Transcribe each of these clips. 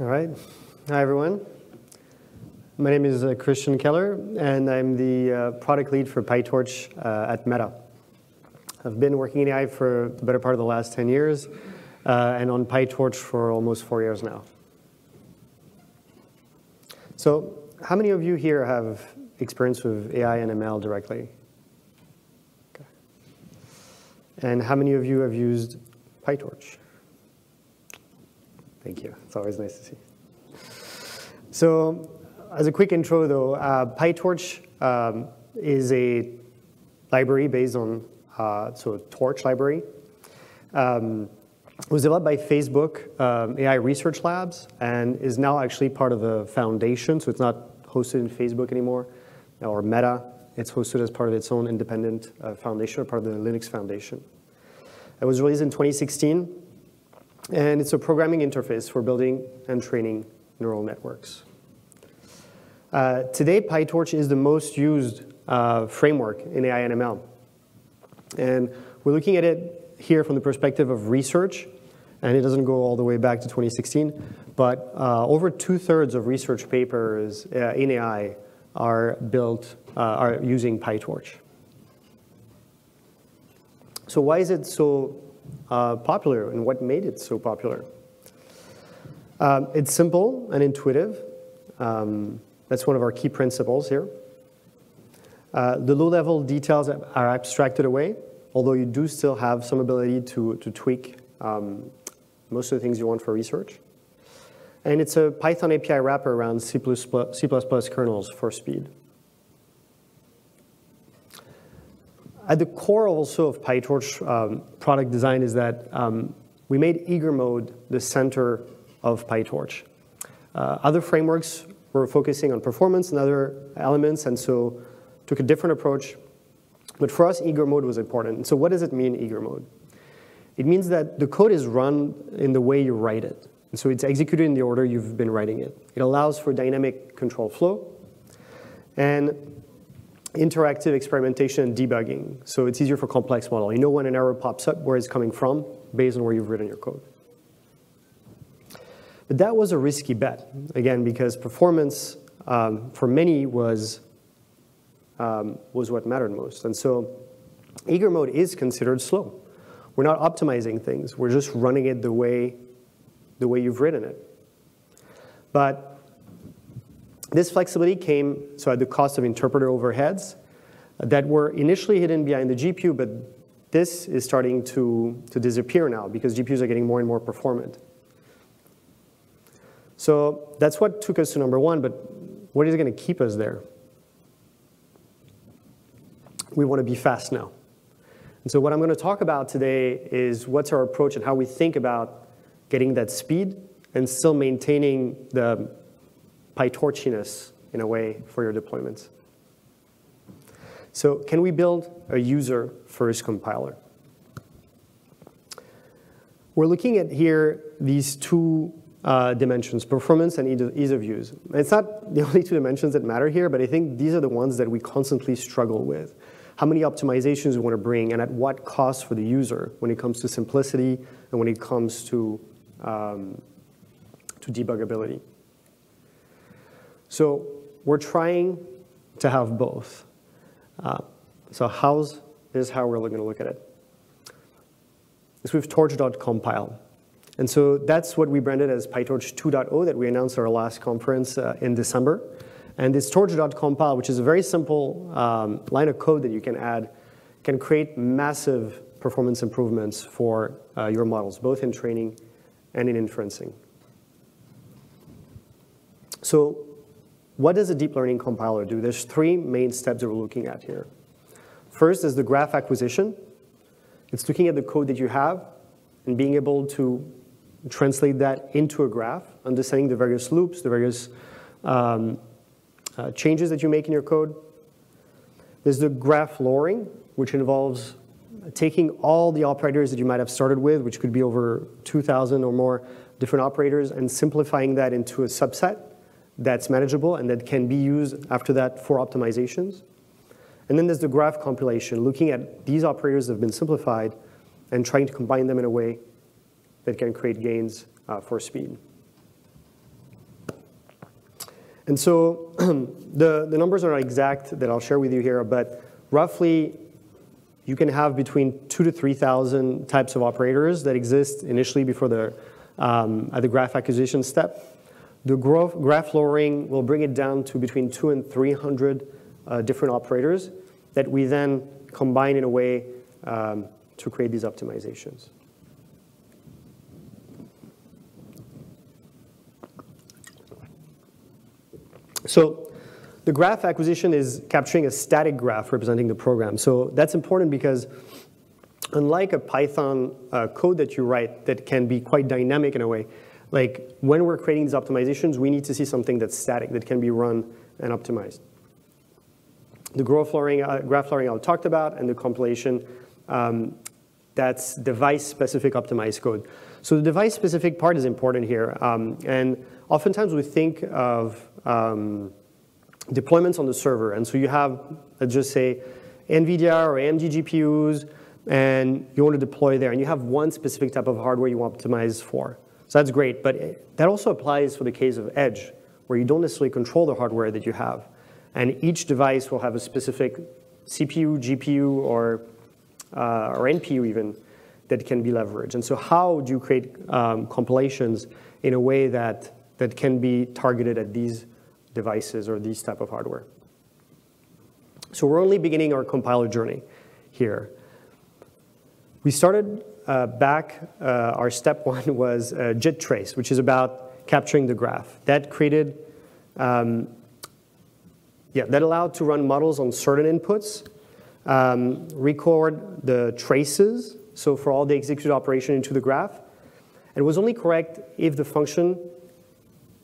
All right. Hi, everyone. My name is uh, Christian Keller, and I'm the uh, product lead for PyTorch uh, at Meta. I've been working in AI for the better part of the last 10 years, uh, and on PyTorch for almost four years now. So, how many of you here have experience with AI and ML directly? Okay. And how many of you have used PyTorch? Thank you. It's always nice to see. So, as a quick intro, though, uh, PyTorch um, is a library based on uh, so Torch library. Um, it was developed by Facebook um, AI Research Labs and is now actually part of a foundation. So it's not hosted in Facebook anymore or Meta. It's hosted as part of its own independent uh, foundation or part of the Linux Foundation. It was released in 2016, and it's a programming interface for building and training neural networks. Uh, today, PyTorch is the most used uh, framework in AI and ML. And we're looking at it here from the perspective of research, and it doesn't go all the way back to 2016, but uh, over two-thirds of research papers uh, in AI are built, uh, are using PyTorch. So why is it so uh, popular, and what made it so popular? Um, it's simple and intuitive. Um, that's one of our key principles here. Uh, the low-level details are abstracted away, although you do still have some ability to, to tweak um, most of the things you want for research. And it's a Python API wrapper around C++, C++ kernels for speed. At the core also of PyTorch um, product design is that um, we made eager mode the center of PyTorch. Uh, other frameworks were focusing on performance and other elements, and so took a different approach. But for us, eager mode was important. So what does it mean, eager mode? It means that the code is run in the way you write it. And so it's executed in the order you've been writing it. It allows for dynamic control flow and interactive experimentation and debugging. So it's easier for complex model. You know when an error pops up, where it's coming from, based on where you've written your code. But that was a risky bet, again, because performance um, for many was, um, was what mattered most. And so eager mode is considered slow. We're not optimizing things. We're just running it the way, the way you've written it. But this flexibility came so at the cost of interpreter overheads that were initially hidden behind the GPU, but this is starting to, to disappear now because GPUs are getting more and more performant. So that's what took us to number one, but what is going to keep us there? We want to be fast now. And so what I'm going to talk about today is what's our approach and how we think about getting that speed and still maintaining the PyTorchiness in a way for your deployments. So can we build a user-first compiler? We're looking at here these two uh, dimensions, performance and ease of use. It's not the only two dimensions that matter here, but I think these are the ones that we constantly struggle with. How many optimizations we want to bring and at what cost for the user when it comes to simplicity and when it comes to, um, to debuggability. So we're trying to have both. Uh, so how's, is how we're going to look at it. It's with torch.compile. And so that's what we branded as PyTorch 2.0 that we announced at our last conference uh, in December. And this torch.compile, which is a very simple um, line of code that you can add, can create massive performance improvements for uh, your models, both in training and in inferencing. So what does a deep learning compiler do? There's three main steps that we're looking at here. First is the graph acquisition. It's looking at the code that you have and being able to translate that into a graph, understanding the various loops, the various um, uh, changes that you make in your code. There's the graph lowering, which involves taking all the operators that you might have started with, which could be over 2,000 or more different operators, and simplifying that into a subset that's manageable and that can be used after that for optimizations. And then there's the graph compilation, looking at these operators that have been simplified and trying to combine them in a way that can create gains uh, for speed. And so the, the numbers are not exact that I'll share with you here, but roughly you can have between two to 3,000 types of operators that exist initially before the, um, at the graph acquisition step. The graph, lowering will bring it down to between two and 300 uh, different operators that we then combine in a way um, to create these optimizations. So the graph acquisition is capturing a static graph representing the program. So that's important because unlike a Python uh, code that you write that can be quite dynamic in a way, like when we're creating these optimizations, we need to see something that's static, that can be run and optimized. The graph lowering, uh, graph lowering I talked about, and the compilation, um, that's device-specific optimized code. So the device-specific part is important here. Um, and oftentimes we think of um, deployments on the server. And so you have, let's just say, NVIDIA or AMD GPUs, and you want to deploy there. And you have one specific type of hardware you want to optimize for. So that's great. But that also applies for the case of edge, where you don't necessarily control the hardware that you have. And each device will have a specific CPU, GPU, or, uh, or NPU even, that can be leveraged. And so how do you create um, compilations in a way that, that can be targeted at these devices or these type of hardware? So we're only beginning our compiler journey here. We started uh, back, uh, our step one was uh, JIT trace, which is about capturing the graph. That created, um, yeah, that allowed to run models on certain inputs, um, record the traces so for all the executed operation into the graph. And was only correct if the function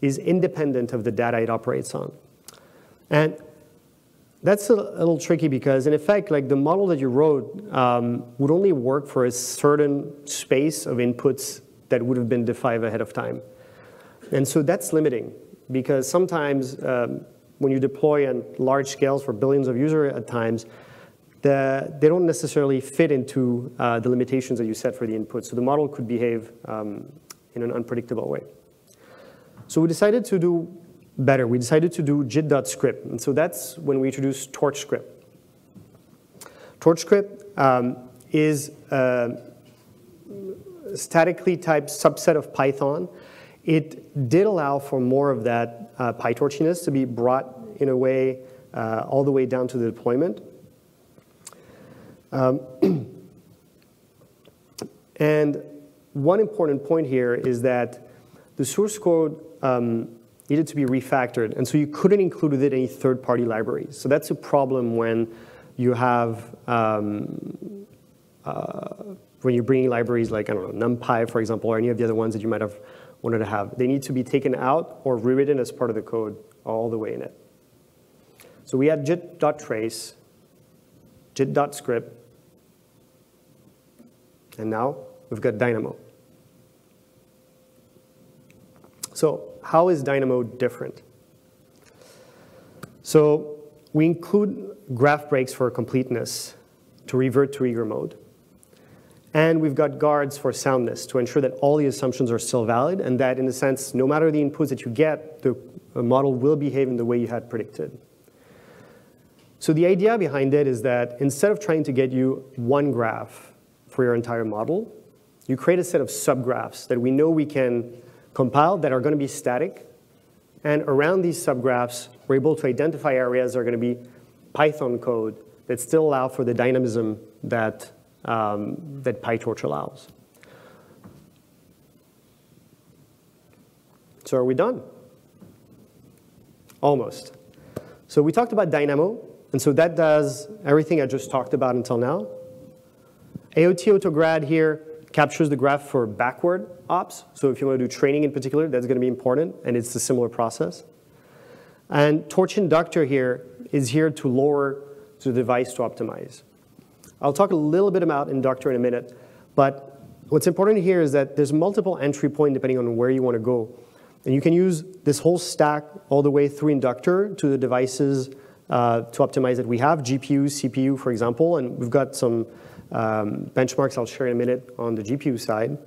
is independent of the data it operates on. And that's a, little tricky because in effect, like the model that you wrote um, would only work for a certain space of inputs that would have been defined ahead of time. And so that's limiting because sometimes um, when you deploy on large scales for billions of users at times, the, they don't necessarily fit into uh, the limitations that you set for the input. So the model could behave um, in an unpredictable way. So we decided to do better. We decided to do JIT.script. And so that's when we introduced TorchScript. TorchScript um, is a statically typed subset of Python. It did allow for more of that uh, PyTorchiness to be brought in a way uh, all the way down to the deployment. Um, and one important point here is that the source code um, needed to be refactored, and so you couldn't include with it any third-party libraries. So that's a problem when you have um, uh, when you're bringing libraries like I don't know NumPy, for example, or any of the other ones that you might have wanted to have. They need to be taken out or rewritten as part of the code all the way in it. So we had jit.trace, jit.script, and now we've got Dynamo. So how is Dynamo different? So we include graph breaks for completeness to revert to eager mode. And we've got guards for soundness to ensure that all the assumptions are still valid and that, in a sense, no matter the inputs that you get, the model will behave in the way you had predicted. So the idea behind it is that instead of trying to get you one graph for your entire model. You create a set of subgraphs that we know we can compile that are going to be static. And around these subgraphs, we're able to identify areas that are going to be Python code that still allow for the dynamism that, um, that PyTorch allows. So are we done? Almost. So we talked about Dynamo, and so that does everything I just talked about until now. AOT Autograd here captures the graph for backward ops. So if you want to do training in particular, that's going to be important, and it's a similar process. And Torch Inductor here is here to lower the device to optimize. I'll talk a little bit about Inductor in a minute, but what's important here is that there's multiple entry point depending on where you want to go. And you can use this whole stack all the way through Inductor to the devices uh, to optimize that we have, GPU, CPU, for example, and we've got some um, benchmarks I'll share in a minute on the GPU side.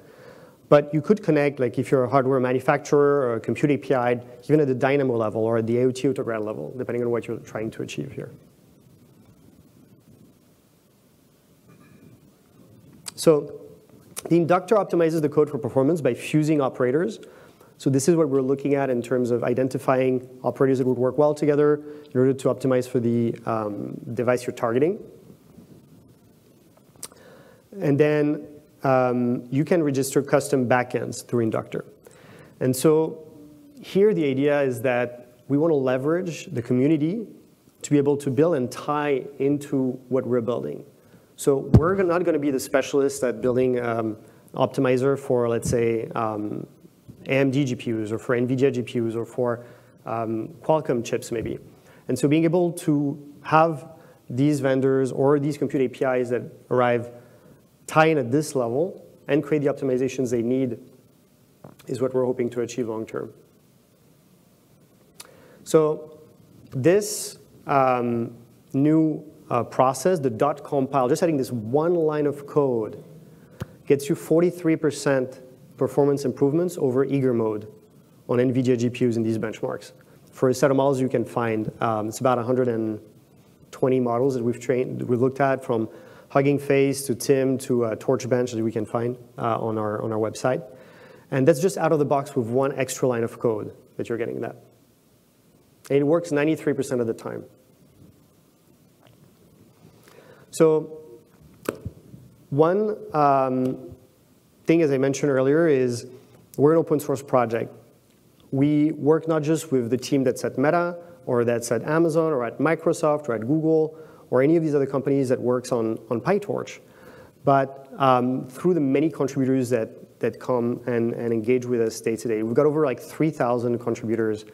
But you could connect, like if you're a hardware manufacturer or a compute API, even at the Dynamo level or at the AOT Autograd level, depending on what you're trying to achieve here. So the inductor optimizes the code for performance by fusing operators. So this is what we're looking at in terms of identifying operators that would work well together in order to optimize for the um, device you're targeting. And then um, you can register custom backends through Inductor. And so here the idea is that we want to leverage the community to be able to build and tie into what we're building. So we're not going to be the specialist at building um, optimizer for, let's say, um, AMD GPUs or for NVIDIA GPUs or for um, Qualcomm chips maybe. And so being able to have these vendors or these compute APIs that arrive tie in at this level and create the optimizations they need is what we're hoping to achieve long term. So this um, new uh, process, the dot compile, just adding this one line of code gets you 43% performance improvements over eager mode on NVIDIA GPUs in these benchmarks. For a set of models you can find, um, it's about 120 models that we've trained, we've looked at from Hugging Face to TIMM to uh, Torchbench that we can find uh, on, our, on our website. And that's just out of the box with one extra line of code that you're getting that. And it works 93% of the time. So one um, thing, as I mentioned earlier, is we're an open source project. We work not just with the team that's at Meta or that's at Amazon or at Microsoft or at Google or any of these other companies that works on, on PyTorch. But um, through the many contributors that, that come and, and engage with us day to day, we've got over like 3,000 contributors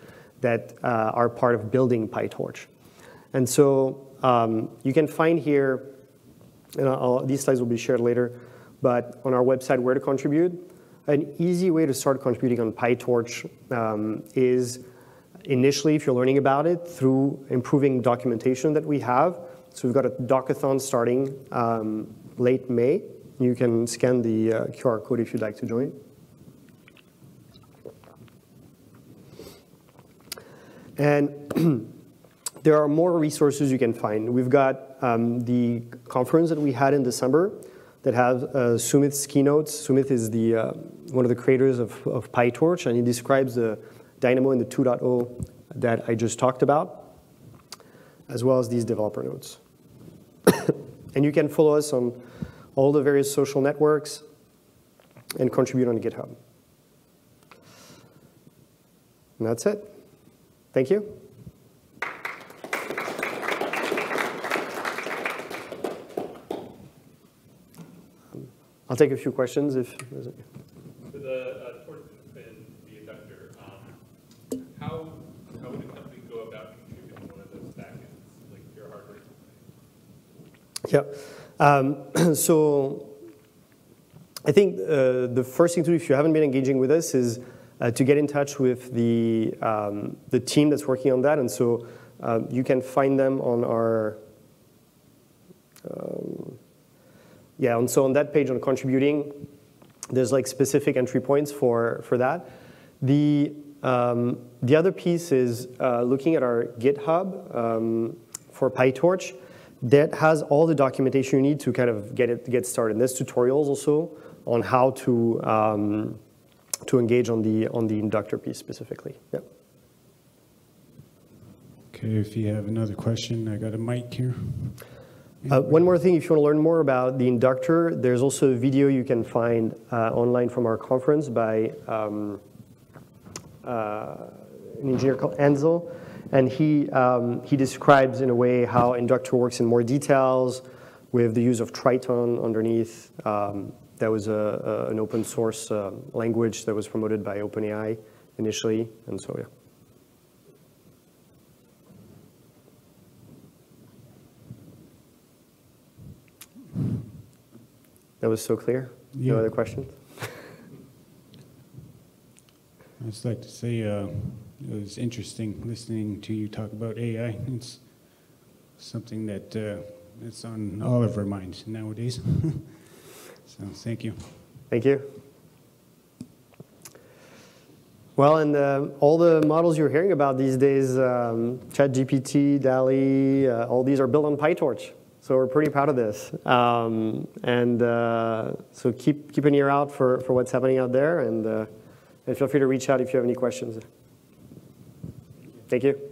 that uh, are part of building PyTorch. And so um, you can find here, and I'll, these slides will be shared later, but on our website where to contribute. An easy way to start contributing on PyTorch um, is initially, if you're learning about it, through improving documentation that we have. So we've got a Docathon starting um, late May. You can scan the uh, QR code if you'd like to join. And there are more resources you can find. We've got um, the conference that we had in December that has uh, Sumith's keynotes. Sumith is the, uh, one of the creators of, of PyTorch, and he describes the Dynamo and the 2.0 that I just talked about as well as these developer notes. and you can follow us on all the various social networks and contribute on GitHub. And that's it. Thank you. I'll take a few questions if. Yeah. Um, so I think uh, the first thing to do if you haven't been engaging with us is uh, to get in touch with the, um, the team that's working on that. And so uh, you can find them on our, um, yeah, and so on that page on contributing, there's like specific entry points for, for that. The, um, the other piece is uh, looking at our GitHub um, for PyTorch that has all the documentation you need to kind of get it get started. And there's tutorials also on how to um, to engage on the on the inductor piece specifically. Yeah. Okay, if you have another question, I got a mic here. Uh, one more thing, if you want to learn more about the inductor, there's also a video you can find uh, online from our conference by um, uh, an engineer called Enzo and he, um, he describes in a way how Inductor works in more details with the use of Triton underneath. Um, that was a, a, an open source uh, language that was promoted by OpenAI initially, and so yeah. That was so clear. Yeah. No other questions? I'd just like to say uh, it was interesting listening to you talk about AI. It's something that uh, it's on all of our minds nowadays. so thank you. Thank you. Well, and uh, all the models you're hearing about these days, um, ChatGPT, DALL-E, uh, all these are built on PyTorch. So we're pretty proud of this. Um, and uh, so keep, keep an ear out for, for what's happening out there, and, uh, and feel free to reach out if you have any questions. Thank you.